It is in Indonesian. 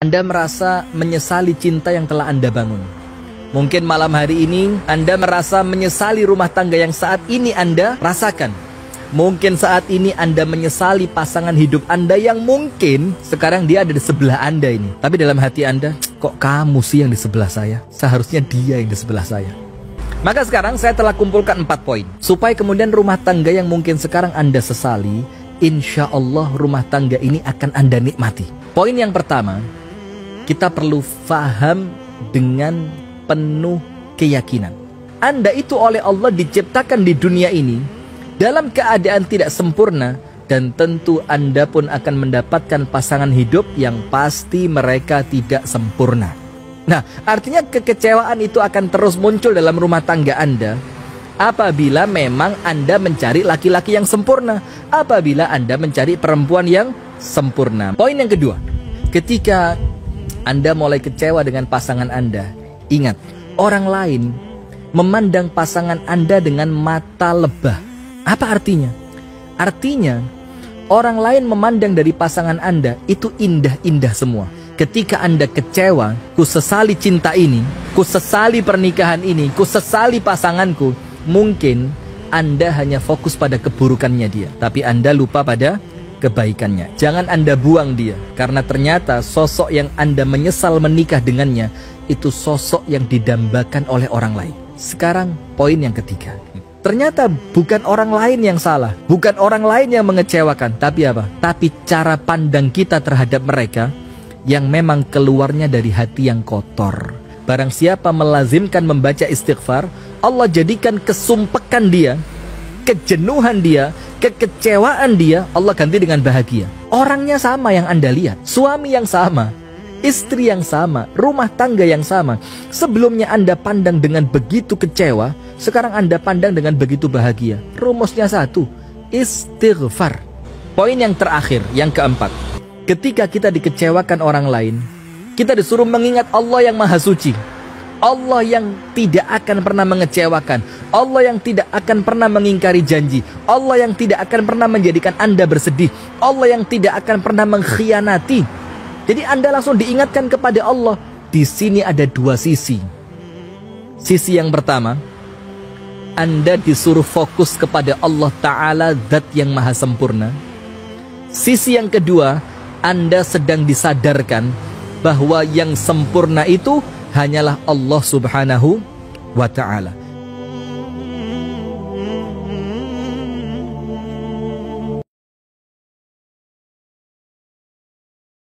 Anda merasa menyesali cinta yang telah Anda bangun. Mungkin malam hari ini Anda merasa menyesali rumah tangga yang saat ini Anda rasakan. Mungkin saat ini Anda menyesali pasangan hidup Anda yang mungkin sekarang dia ada di sebelah Anda ini. Tapi dalam hati Anda, kok kamu sih yang di sebelah saya? Seharusnya dia yang di sebelah saya. Maka sekarang saya telah kumpulkan empat poin. Supaya kemudian rumah tangga yang mungkin sekarang Anda sesali, insya Allah rumah tangga ini akan Anda nikmati. Poin yang pertama, kita perlu faham dengan penuh keyakinan. Anda itu oleh Allah diciptakan di dunia ini dalam keadaan tidak sempurna dan tentu Anda pun akan mendapatkan pasangan hidup yang pasti mereka tidak sempurna. Nah, artinya kekecewaan itu akan terus muncul dalam rumah tangga Anda apabila memang Anda mencari laki-laki yang sempurna, apabila Anda mencari perempuan yang sempurna. Poin yang kedua, ketika Anda mulai kecewa dengan pasangan Anda, ingat, orang lain memandang pasangan Anda dengan mata lebah apa artinya? Artinya, orang lain memandang dari pasangan Anda itu indah-indah semua. Ketika Anda kecewa, ku sesali cinta ini, ku sesali pernikahan ini, ku sesali pasanganku, mungkin Anda hanya fokus pada keburukannya dia, tapi Anda lupa pada kebaikannya. Jangan Anda buang dia, karena ternyata sosok yang Anda menyesal menikah dengannya itu sosok yang didambakan oleh orang lain. Sekarang poin yang ketiga. Ternyata bukan orang lain yang salah, bukan orang lain yang mengecewakan, tapi apa? Tapi cara pandang kita terhadap mereka yang memang keluarnya dari hati yang kotor. Barang siapa melazimkan membaca istighfar, Allah jadikan kesumpekan dia, kejenuhan dia, kekecewaan dia, Allah ganti dengan bahagia. Orangnya sama yang Anda lihat, suami yang sama, istri yang sama, rumah tangga yang sama. Sebelumnya Anda pandang dengan begitu kecewa, sekarang Anda pandang dengan begitu bahagia. Rumusnya satu, istighfar. Poin yang terakhir, yang keempat. Ketika kita dikecewakan orang lain, kita disuruh mengingat Allah yang maha suci. Allah yang tidak akan pernah mengecewakan. Allah yang tidak akan pernah mengingkari janji. Allah yang tidak akan pernah menjadikan Anda bersedih. Allah yang tidak akan pernah mengkhianati. Jadi Anda langsung diingatkan kepada Allah. Di sini ada dua sisi. Sisi yang pertama, Anda disuruh fokus kepada Allah Ta'ala Zat yang maha sempurna. Sisi yang kedua, Anda sedang disadarkan bahwa yang sempurna itu hanyalah Allah Subhanahu wa Ta'ala.